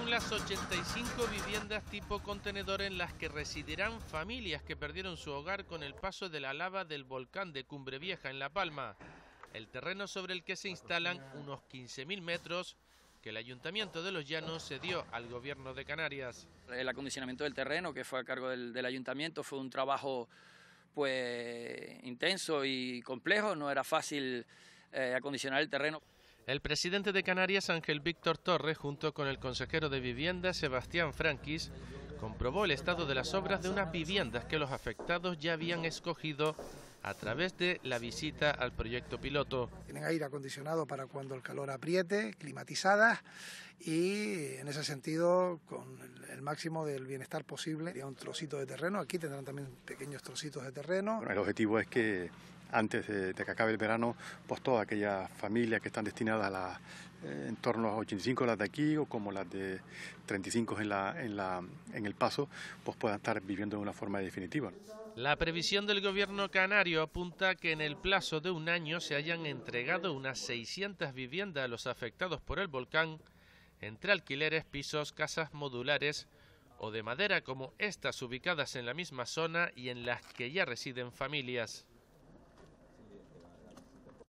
son las 85 viviendas tipo contenedor en las que residirán familias que perdieron su hogar con el paso de la lava del volcán de Cumbre Vieja en La Palma. El terreno sobre el que se instalan unos 15.000 metros que el Ayuntamiento de Los Llanos cedió al Gobierno de Canarias. El acondicionamiento del terreno, que fue a cargo del, del Ayuntamiento, fue un trabajo pues intenso y complejo, no era fácil eh, acondicionar el terreno. El presidente de Canarias, Ángel Víctor Torres, junto con el consejero de Vivienda, Sebastián Franquis, comprobó el estado de las obras de unas viviendas que los afectados ya habían escogido a través de la visita al proyecto piloto. Tienen aire acondicionado para cuando el calor apriete, climatizadas y en ese sentido con el máximo del bienestar posible. Hay un trocito de terreno, aquí tendrán también pequeños trocitos de terreno. Bueno, el objetivo es que antes de, que acabe el verano, pues todas aquellas familias que están destinadas a la, eh, en torno a 85 las de aquí o como las de 35 en, la, en, la, en el paso, pues puedan estar viviendo de una forma definitiva. La previsión del gobierno canario apunta que en el plazo de un año se hayan entregado unas 600 viviendas a los afectados por el volcán, entre alquileres, pisos, casas modulares o de madera como estas ubicadas en la misma zona y en las que ya residen familias.